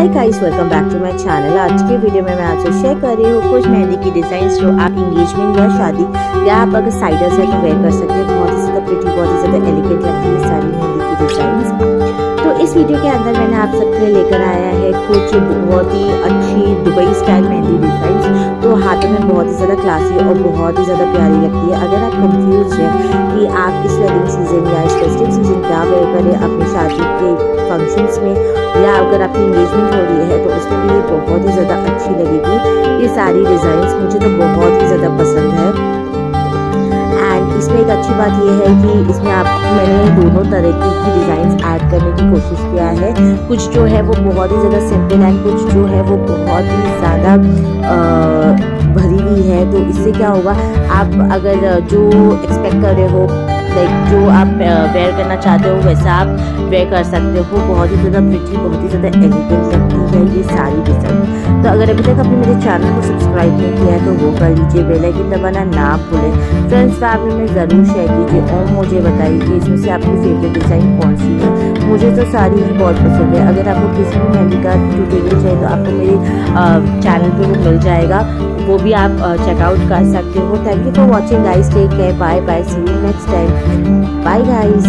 Hi guys welcome back to my channel आज के video में मैं आपसे शेयर कर रही हूँ कुछ मेहंदी की डिज़ाइन जो आप इंगेजमेंट या शादी या आप अगर साइडर से तो वेयर कर सकते हैं, बहुत ही ज़्यादा प्रिटी बहुत ही ज़्यादा एलिगेंट लगती है सारी मेहंदी की डिज़ाइन तो इस वीडियो के अंदर मैंने आप सबके लिए लेकर आया है कुछ बहुत ही अच्छी दुबई स्टाइल मेहंदी डिज़ाइन तो में बहुत ही ज़्यादा क्लासी और बहुत ही ज़्यादा प्यारी लगती है। अगर आप कंफ्यूज हैं कि आप इस वेडिंग सीज़न या इस फेस्टिव सीज़न क्या वेयर करें अपनी शादी के फ़ंक्शंस में या अगर आपकी इंगेजमेंट हो रही है तो उसमें ये बहुत ही ज़्यादा अच्छी लगेगी। ये सारी डिज़ाइंस मुझे तो बहुत इसमें एक अच्छी बात यह है कि इसमें आप मैंने दोनों तरह की, की डिज़ाइन ऐड करने की कोशिश किया है। कुछ जो है वो बहुत ही ज़्यादा सिंपल एंड कुछ जो है वो बहुत ही ज़्यादा भरी हुई है। तो इससे क्या होगा आप अगर जो एक्सपेक्ट कर रहे हो लाइक जो आप वेयर करना चाहते हो वैसा आप वेयर कर सकते हो। बहुत ही ज़्यादा प्रिटी बहुत ही ज़्यादा एलिगेंट लगती है ये सारी डिज़ाइन तो अगर अभी तक आपने मेरे चैनल को सब्सक्राइब नहीं किया है तो वो कर लीजिए, बेल आइकन दबाना ना भूलें। फ्रेंड्स फैमिली में ज़रूर शेयर कीजिए और मुझे बताइए कि इसमें से आपकी फेवरेट डिज़ाइन कौन सी है। मुझे तो सारी ही बहुत पसंद है। अगर आपको किसी भी मेहंदी का ट्यूटोरियल चाहिए तो आपको मेरे चैनल पर वो मिल जाएगा। वो भी आप चेकआउट कर सकते हो। Thank you for watching guys take care bye bye see next time bye guys